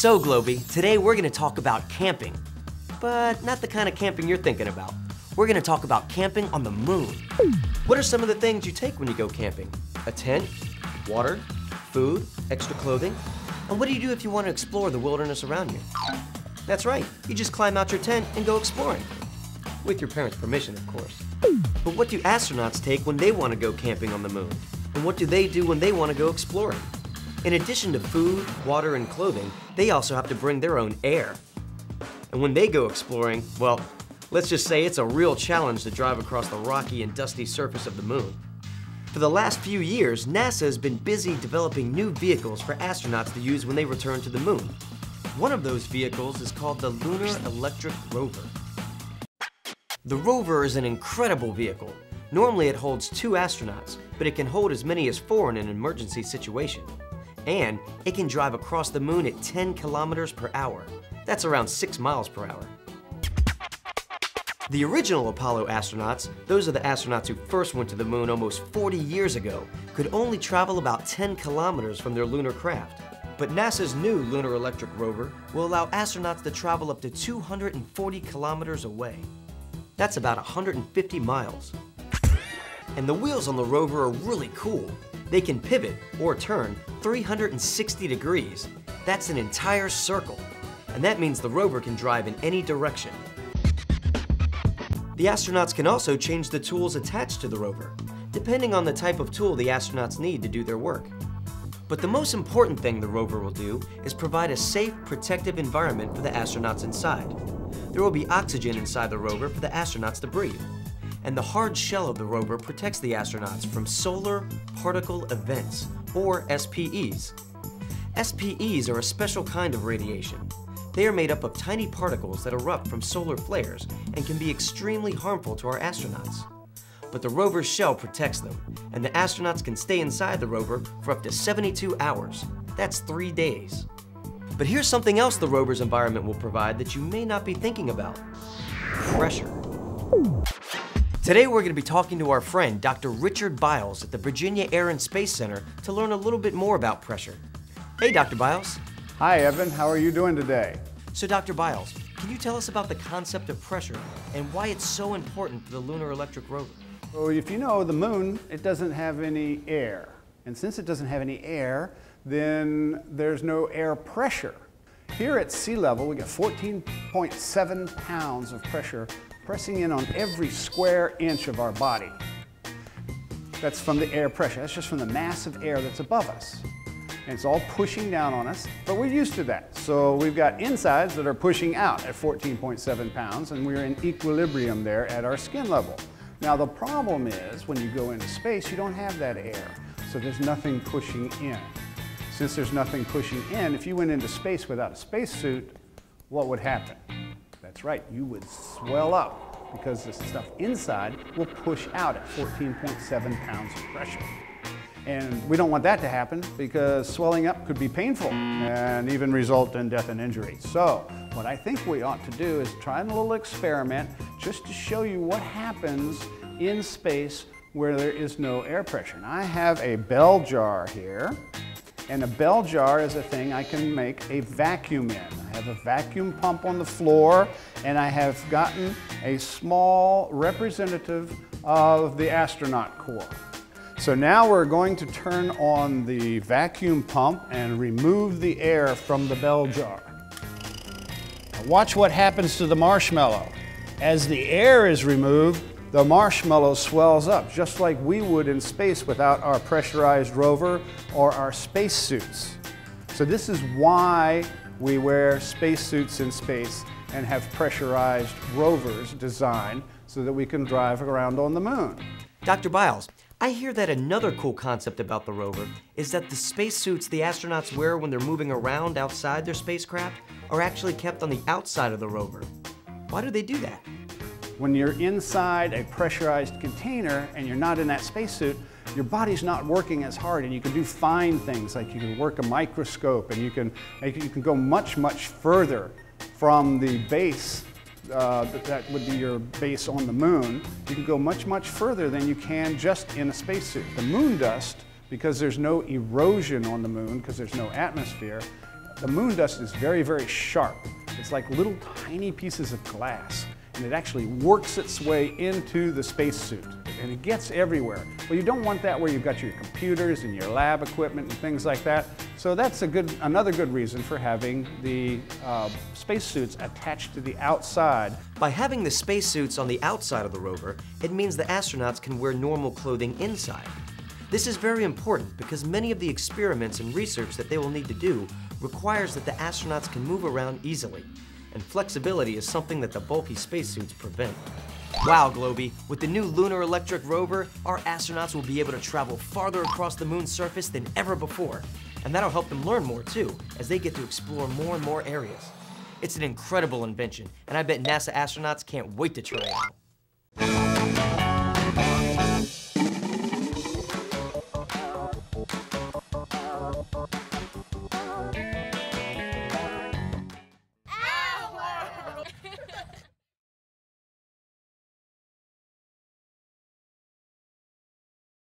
So, Globy, today we're gonna talk about camping. But not the kind of camping you're thinking about. We're gonna talk about camping on the moon. What are some of the things you take when you go camping? A tent, water, food, extra clothing? And what do you do if you want to explore the wilderness around you? That's right, you just climb out your tent and go exploring. With your parents' permission, of course. But what do astronauts take when they want to go camping on the moon? And what do they do when they want to go exploring? In addition to food, water, and clothing, they also have to bring their own air. And when they go exploring, well, let's just say it's a real challenge to drive across the rocky and dusty surface of the moon. For the last few years, NASA has been busy developing new vehicles for astronauts to use when they return to the moon. One of those vehicles is called the Lunar Electric Rover. The rover is an incredible vehicle. Normally it holds two astronauts, but it can hold as many as four in an emergency situation. And it can drive across the moon at 10 kilometers per hour. That's around 6 miles per hour. The original Apollo astronauts, those are the astronauts who first went to the moon almost 40 years ago, could only travel about 10 kilometers from their lunar craft. But NASA's new Lunar Electric Rover will allow astronauts to travel up to 240 kilometers away. That's about 150 miles. And the wheels on the rover are really cool. They can pivot or turn 360 degrees. That's an entire circle. And that means the rover can drive in any direction. The astronauts can also change the tools attached to the rover, depending on the type of tool the astronauts need to do their work. But the most important thing the rover will do is provide a safe, protective environment for the astronauts inside. There will be oxygen inside the rover for the astronauts to breathe. And the hard shell of the rover protects the astronauts from solar particle events, or SPEs. SPEs are a special kind of radiation. They are made up of tiny particles that erupt from solar flares and can be extremely harmful to our astronauts. But the rover's shell protects them, and the astronauts can stay inside the rover for up to 72 hours. That's three days. But here's something else the rover's environment will provide that you may not be thinking about. Pressure. Today we're going to be talking to our friend Dr. Richard Biles at the Virginia Air and Space Center to learn a little bit more about pressure. Hey Dr. Biles. Hi Evan, how are you doing today? So Dr. Biles, can you tell us about the concept of pressure and why it's so important for the Lunar Electric Rover? Well, if you know the moon, it doesn't have any air. And since it doesn't have any air, then there's no air pressure. Here at sea level, we get 14.7 pounds of pressure pressing in on every square inch of our body. That's from the air pressure. That's just from the mass of air that's above us. And it's all pushing down on us, but we're used to that. So we've got insides that are pushing out at 14.7 pounds, and we're in equilibrium there at our skin level. Now the problem is, when you go into space, you don't have that air. So there's nothing pushing in. Since there's nothing pushing in, if you went into space without a spacesuit, what would happen? That's right, you would swell up because the stuff inside will push out at 14.7 pounds of pressure. And we don't want that to happen because swelling up could be painful and even result in death and injury. So what I think we ought to do is try a little experiment just to show you what happens in space where there is no air pressure. And I have a bell jar here, and a bell jar is a thing I can make a vacuum in. I have a vacuum pump on the floor, and I have gotten a small representative of the astronaut corps. So now we're going to turn on the vacuum pump and remove the air from the bell jar. Now watch what happens to the marshmallow. As the air is removed, the marshmallow swells up, just like we would in space without our pressurized rover or our spacesuits. So this is why we wear spacesuits in space and have pressurized rovers designed so that we can drive around on the moon. Dr. Biles, I hear that another cool concept about the rover is that the spacesuits the astronauts wear when they're moving around outside their spacecraft are actually kept on the outside of the rover. Why do they do that? When you're inside a pressurized container and you're not in that spacesuit, your body's not working as hard and you can do fine things like you can work a microscope and you can, you can go much, much further from the base uh, that would be your base on the moon, you can go much, much further than you can just in a spacesuit. The moon dust, because there's no erosion on the moon, because there's no atmosphere, The moon dust is very, very sharp. It's like little tiny pieces of glass, and it actually works its way into the spacesuit, and it gets everywhere. Well, you don't want that where you've got your computers and your lab equipment and things like that. So that's a good, another good reason for having the uh, spacesuits attached to the outside. By having the spacesuits on the outside of the rover, it means the astronauts can wear normal clothing inside. This is very important because many of the experiments and research that they will need to do requires that the astronauts can move around easily, and flexibility is something that the bulky spacesuits prevent. Wow, Globey, with the new Lunar Electric Rover, our astronauts will be able to travel farther across the moon's surface than ever before. And that'll help them learn more too, as they get to explore more and more areas. It's an incredible invention, and I bet NASA astronauts can't wait to try it out.